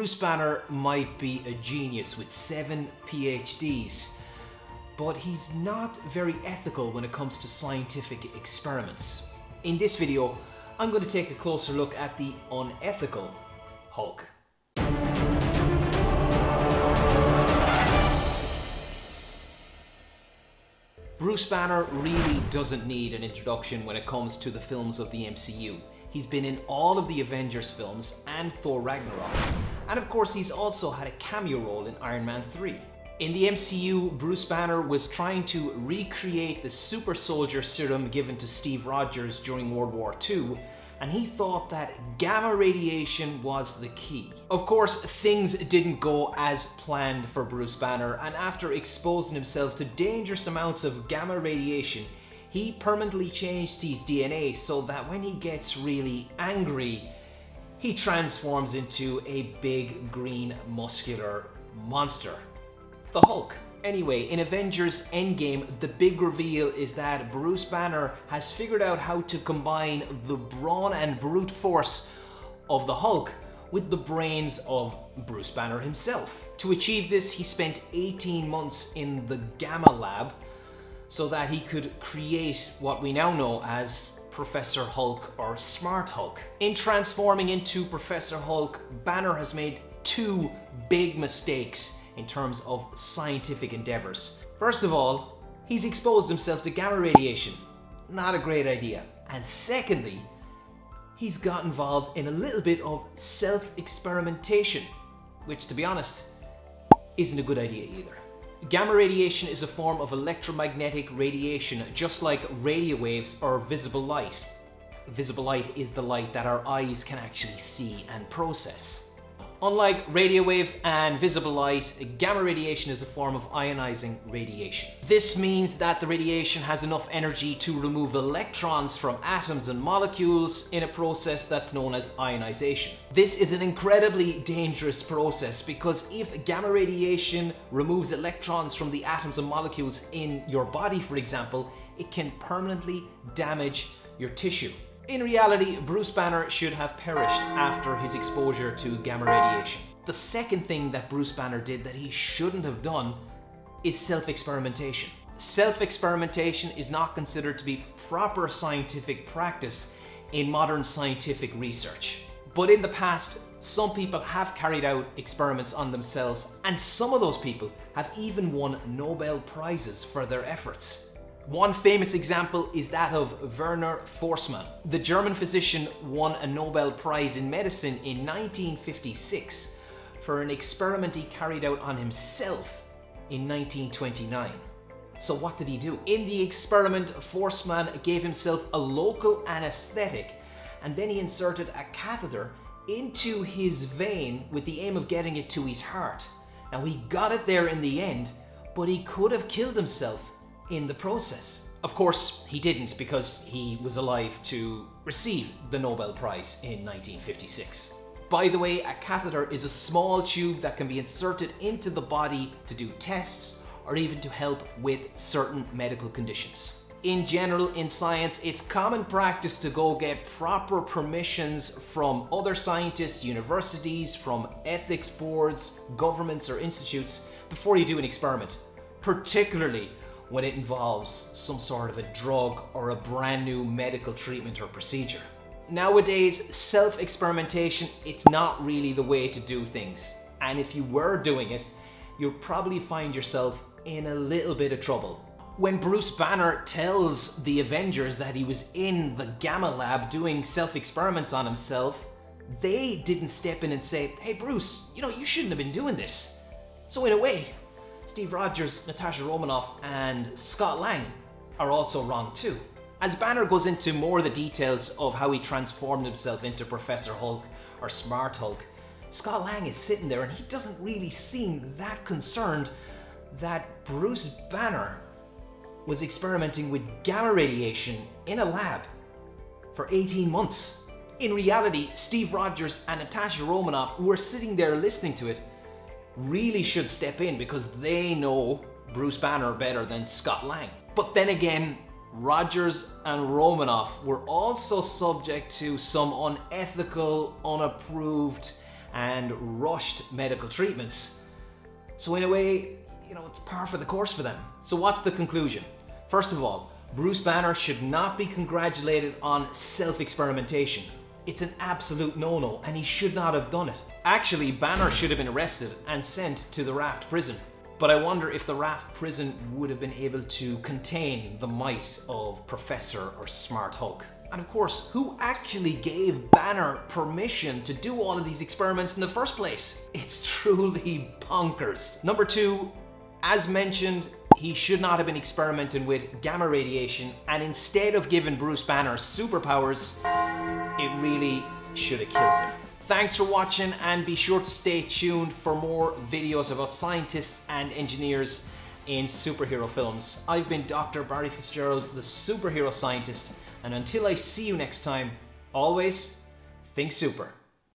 Bruce Banner might be a genius with seven PhDs, but he's not very ethical when it comes to scientific experiments. In this video, I'm going to take a closer look at the unethical Hulk. Bruce Banner really doesn't need an introduction when it comes to the films of the MCU. He's been in all of the Avengers films and Thor Ragnarok. And of course, he's also had a cameo role in Iron Man 3. In the MCU, Bruce Banner was trying to recreate the super soldier serum given to Steve Rogers during World War II and he thought that gamma radiation was the key. Of course, things didn't go as planned for Bruce Banner, and after exposing himself to dangerous amounts of gamma radiation, he permanently changed his DNA so that when he gets really angry, he transforms into a big green muscular monster. The Hulk. Anyway, in Avengers Endgame, the big reveal is that Bruce Banner has figured out how to combine the brawn and brute force of the Hulk with the brains of Bruce Banner himself. To achieve this, he spent 18 months in the Gamma Lab so that he could create what we now know as Professor Hulk or Smart Hulk. In transforming into Professor Hulk, Banner has made two big mistakes in terms of scientific endeavors. First of all, he's exposed himself to gamma radiation. Not a great idea. And secondly, he's got involved in a little bit of self-experimentation, which to be honest, isn't a good idea either. Gamma radiation is a form of electromagnetic radiation, just like radio waves or visible light. Visible light is the light that our eyes can actually see and process. Unlike radio waves and visible light, gamma radiation is a form of ionizing radiation. This means that the radiation has enough energy to remove electrons from atoms and molecules in a process that's known as ionization. This is an incredibly dangerous process because if gamma radiation removes electrons from the atoms and molecules in your body, for example, it can permanently damage your tissue. In reality, Bruce Banner should have perished after his exposure to gamma radiation. The second thing that Bruce Banner did that he shouldn't have done is self-experimentation. Self-experimentation is not considered to be proper scientific practice in modern scientific research. But in the past, some people have carried out experiments on themselves and some of those people have even won Nobel Prizes for their efforts. One famous example is that of Werner Forssmann. The German physician won a Nobel Prize in Medicine in 1956 for an experiment he carried out on himself in 1929. So what did he do? In the experiment, Forssmann gave himself a local anesthetic and then he inserted a catheter into his vein with the aim of getting it to his heart. Now he got it there in the end, but he could have killed himself in the process. Of course, he didn't because he was alive to receive the Nobel Prize in 1956. By the way, a catheter is a small tube that can be inserted into the body to do tests or even to help with certain medical conditions. In general, in science, it's common practice to go get proper permissions from other scientists, universities, from ethics boards, governments or institutes before you do an experiment, particularly when it involves some sort of a drug or a brand new medical treatment or procedure. Nowadays, self-experimentation, it's not really the way to do things. And if you were doing it, you'll probably find yourself in a little bit of trouble. When Bruce Banner tells the Avengers that he was in the Gamma Lab doing self-experiments on himself, they didn't step in and say, hey Bruce, you know, you shouldn't have been doing this. So in a way, Steve Rogers, Natasha Romanoff, and Scott Lang are also wrong too. As Banner goes into more of the details of how he transformed himself into Professor Hulk or Smart Hulk, Scott Lang is sitting there and he doesn't really seem that concerned that Bruce Banner was experimenting with gamma radiation in a lab for 18 months. In reality, Steve Rogers and Natasha Romanoff, were sitting there listening to it, really should step in because they know Bruce Banner better than Scott Lang. But then again, Rogers and Romanoff were also subject to some unethical, unapproved, and rushed medical treatments. So in a way, you know, it's par for the course for them. So what's the conclusion? First of all, Bruce Banner should not be congratulated on self-experimentation. It's an absolute no-no and he should not have done it. Actually, Banner should have been arrested and sent to the Raft prison. But I wonder if the Raft prison would have been able to contain the might of Professor or Smart Hulk. And of course, who actually gave Banner permission to do all of these experiments in the first place? It's truly bonkers. Number two, as mentioned, he should not have been experimenting with gamma radiation and instead of giving Bruce Banner superpowers, it really should have killed him. Thanks for watching and be sure to stay tuned for more videos about scientists and engineers in superhero films. I've been Dr. Barry Fitzgerald, the superhero scientist, and until I see you next time, always think super.